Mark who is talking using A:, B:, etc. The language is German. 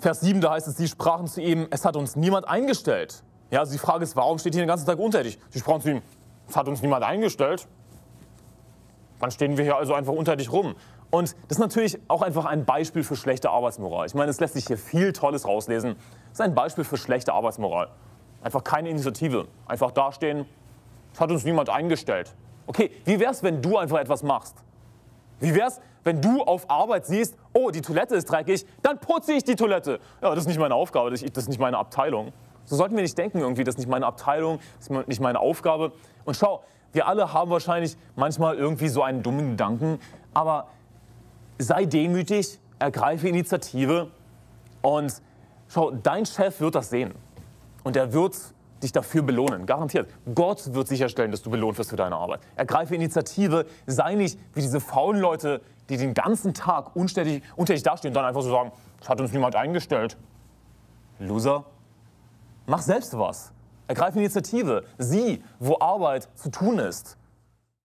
A: Vers 7, da heißt es, sie sprachen zu ihm, es hat uns niemand eingestellt. Ja, also die Frage ist, warum steht hier den ganzen Tag untätig? Sie sprachen zu ihm, es hat uns niemand eingestellt. Dann stehen wir hier also einfach untätig rum. Und das ist natürlich auch einfach ein Beispiel für schlechte Arbeitsmoral. Ich meine, es lässt sich hier viel Tolles rauslesen. Das ist ein Beispiel für schlechte Arbeitsmoral. Einfach keine Initiative. Einfach dastehen, es hat uns niemand eingestellt. Okay, wie wär's, wenn du einfach etwas machst? Wie wär's, wenn du auf Arbeit siehst, oh, die Toilette ist dreckig, dann putze ich die Toilette. Ja, das ist nicht meine Aufgabe, das ist nicht meine Abteilung. So sollten wir nicht denken irgendwie, das ist nicht meine Abteilung, das ist nicht meine Aufgabe. Und schau, wir alle haben wahrscheinlich manchmal irgendwie so einen dummen Gedanken, aber sei demütig, ergreife Initiative und schau, dein Chef wird das sehen und er wird dich dafür belohnen, garantiert. Gott wird sicherstellen, dass du belohnt wirst für deine Arbeit. Ergreife Initiative, sei nicht wie diese faulen Leute, die den ganzen Tag unstetig, untätig dastehen und dann einfach so sagen, das hat uns niemand eingestellt. Loser, mach selbst was. Ergreife Initiative, sieh, wo Arbeit zu tun ist.